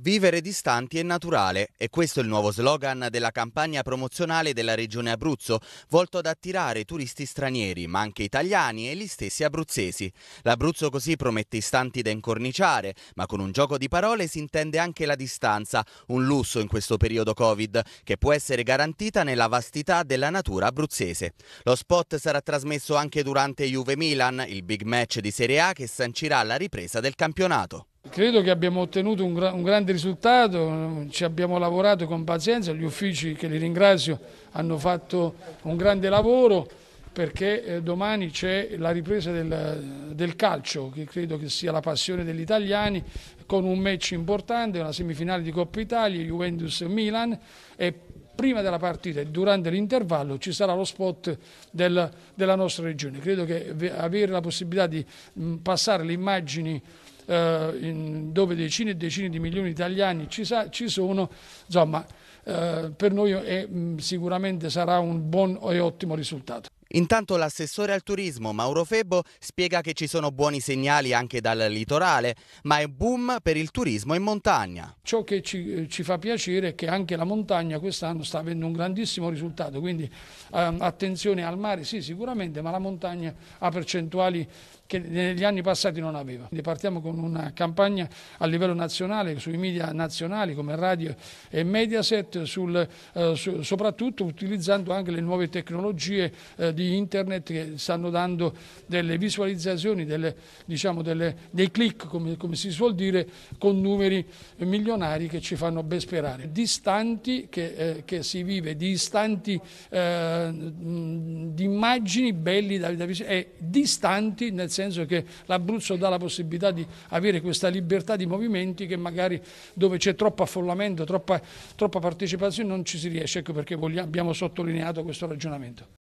Vivere distanti è naturale e questo è il nuovo slogan della campagna promozionale della regione Abruzzo, volto ad attirare turisti stranieri, ma anche italiani e gli stessi abruzzesi. L'Abruzzo così promette istanti da incorniciare, ma con un gioco di parole si intende anche la distanza, un lusso in questo periodo Covid, che può essere garantita nella vastità della natura abruzzese. Lo spot sarà trasmesso anche durante Juve Milan, il big match di Serie A che sancirà la ripresa del campionato. Credo che abbiamo ottenuto un, un, grande risultato, ci abbiamo lavorato con pazienza, gli uffici che li ringrazio hanno fatto un grande lavoro perché eh, domani c'è la ripresa del, del, calcio che credo che sia la passione degli italiani con un match importante, una semifinale di Coppa Italia, Juventus-Milan e prima della partita e durante l'intervallo ci sarà lo spot del, della nostra regione. Credo che avere la possibilità di mh, passare le immagini eh, in, dove decine e decine di milioni di italiani ci, sa, ci sono, insomma, eh, per noi è, mh, sicuramente sarà un buon e ottimo risultato. Intanto l'assessore al turismo Mauro Febbo spiega che ci sono buoni segnali anche dal litorale, ma è boom per il turismo in montagna. Ciò che ci, ci fa piacere è che anche la montagna quest'anno sta avendo un grandissimo risultato, quindi ehm, attenzione al mare sì sicuramente, ma la montagna ha percentuali che negli anni passati non aveva. Quindi partiamo con una campagna a livello nazionale, sui media nazionali come radio e Mediaset, sul, eh, su, soprattutto utilizzando anche le nuove tecnologie eh, di internet che stanno dando delle visualizzazioni, delle, diciamo delle, dei click come, come, si suol dire, con numeri milionari che ci fanno ben sperare. Distanti che, eh, che si vive, di istanti eh, di immagini belli da, da e distanti nel senso che l'Abruzzo dà la possibilità di avere questa libertà di movimenti che magari dove c'è troppo affollamento, troppa, troppa partecipazione non ci si riesce, ecco perché vogliamo, abbiamo sottolineato questo ragionamento.